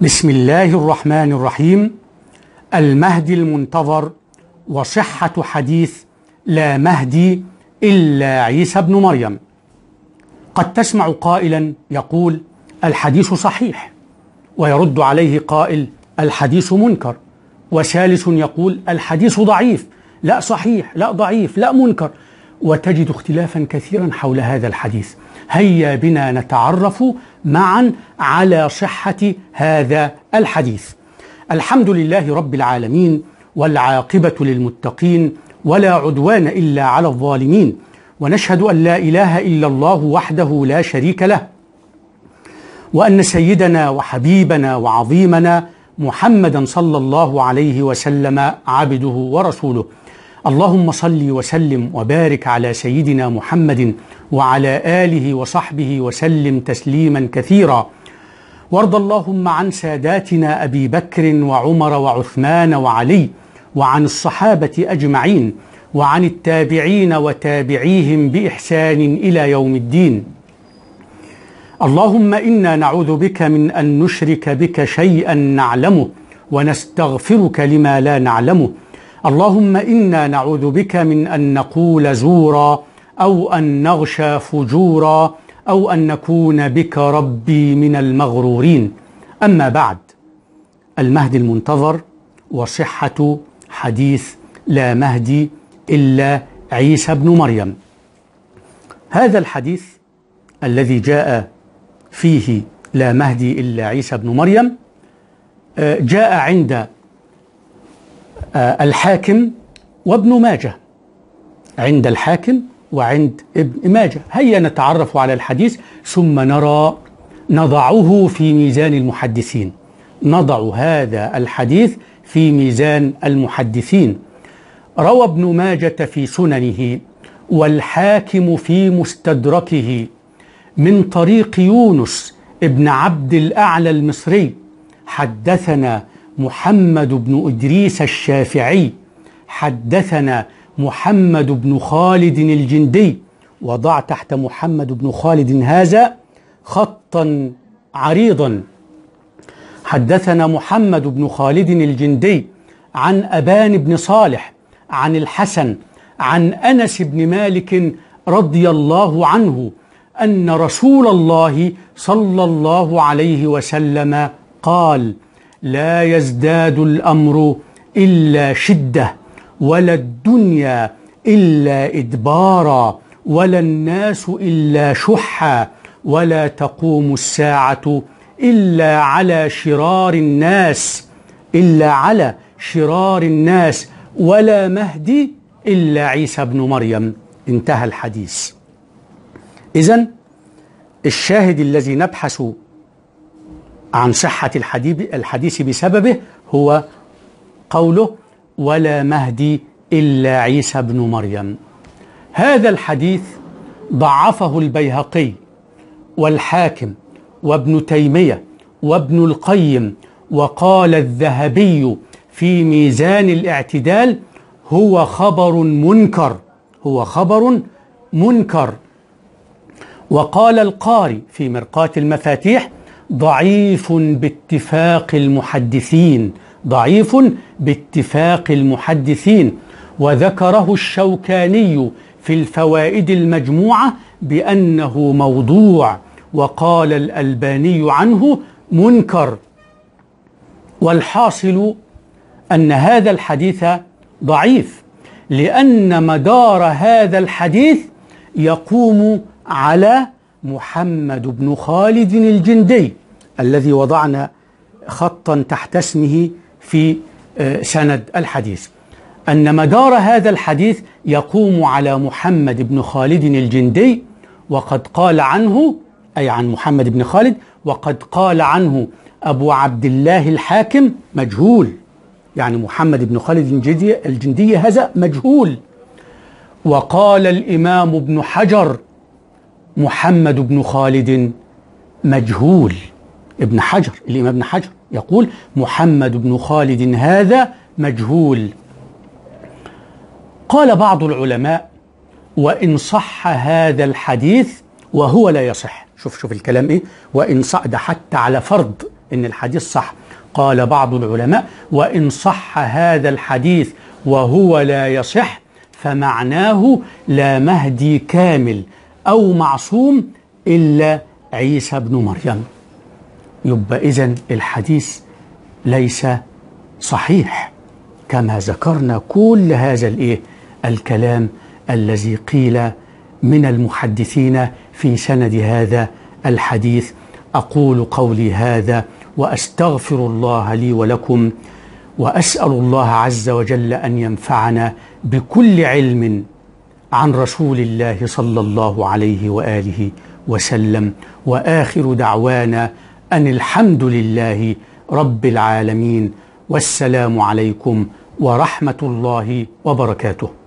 بسم الله الرحمن الرحيم. المهدي المنتظر وصحة حديث لا مهدي إلا عيسى ابن مريم. قد تسمع قائلا يقول الحديث صحيح ويرد عليه قائل الحديث منكر وثالث يقول الحديث ضعيف. لا صحيح لا ضعيف لا منكر. وتجد اختلافا كثيرا حول هذا الحديث. هيا بنا نتعرف معا على صحة هذا الحديث. الحمد لله رب العالمين والعاقبة للمتقين ولا عدوان إلا على الظالمين. ونشهد أن لا إله إلا الله وحده لا شريك له. وأن سيدنا وحبيبنا وعظيمنا محمدا صلى الله عليه وسلم عبده ورسوله. اللهم صل وسلم وبارك على سيدنا محمد وعلى آله وصحبه وسلم تسليما كثيرا. وارض اللهم عن ساداتنا أبي بكر وعمر وعثمان وعلي وعن الصحابة أجمعين وعن التابعين وتابعيهم بإحسان إلى يوم الدين. اللهم إنا نعوذ بك من أن نشرك بك شيئا نعلمه ونستغفرك لما لا نعلمه اللهم إنا نعوذ بك من أن نقول زورا أو أن نغشى فجورا أو أن نكون بك ربي من المغرورين. أما بعد المهدي المنتظر وصحة حديث لا مهدي إلا عيسى ابن مريم. هذا الحديث الذي جاء فيه لا مهدي إلا عيسى ابن مريم جاء عند الحاكم وابن ماجه. عند الحاكم وعند ابن ماجه. هيا نتعرف على الحديث ثم نرى نضعه في ميزان المحدثين. نضع هذا الحديث في ميزان المحدثين. روى ابن ماجه في سننه والحاكم في مستدركه من طريق يونس ابن عبد الأعلى المصري حدثنا محمد بن إدريس الشافعي. حدثنا محمد بن خالد الجندي. وضع تحت محمد بن خالد هذا خطا عريضا. حدثنا محمد بن خالد الجندي عن أبان بن صالح عن الحسن عن أنس بن مالك رضي الله عنه أن رسول الله صلى الله عليه وسلم قال لا يزداد الأمر إلا شدة ولا الدنيا إلا إدبارا ولا الناس إلا شحا ولا تقوم الساعة إلا على شرار الناس إلا على شرار الناس ولا مهدي إلا عيسى ابن مريم. انتهى الحديث. اذا الشاهد الذي نبحث عن صحة الحديث بسببه هو قوله ولا مهدي إلا عيسى ابن مريم. هذا الحديث ضعفه البيهقي والحاكم وابن تيمية وابن القيم وقال الذهبي في ميزان الاعتدال هو خبر منكر هو خبر منكر. وقال القاري في مرقاة المفاتيح ضعيف باتفاق المحدثين ضعيف باتفاق المحدثين. وذكره الشوكاني في الفوائد المجموعة بأنه موضوع وقال الألباني عنه منكر. والحاصل أن هذا الحديث ضعيف لأن مدار هذا الحديث يقوم على محمد بن خالد الجندي الذي وضعنا خطا تحت اسمه في سند الحديث. أن مدار هذا الحديث يقوم على محمد بن خالد الجندي وقد قال عنه أي عن محمد بن خالد وقد قال عنه أبو عبد الله الحاكم مجهول. يعني محمد بن خالد الجندي, هذا مجهول. وقال الإمام ابن حجر محمد بن خالد مجهول ابن حجر الإمام ابن حجر يقول محمد بن خالد هذا مجهول. قال بعض العلماء وإن صح هذا الحديث وهو لا يصح. شوف شوف الكلام إيه؟ وإن صح ده حتى على فرض إن الحديث صح. قال بعض العلماء وإن صح هذا الحديث وهو لا يصح فمعناه لا مهدي كامل أو معصوم إلا عيسى بن مريم. يبقى إذن الحديث ليس صحيح كما ذكرنا كل هذا الإيه؟ الكلام الذي قيل من المحدثين في سند هذا الحديث. أقول قولي هذا وأستغفر الله لي ولكم وأسأل الله عز وجل أن ينفعنا بكل علم عن رسول الله صلى الله عليه وآله وسلم. وآخر دعوانا أن الحمد لله رب العالمين. والسلام عليكم ورحمة الله وبركاته.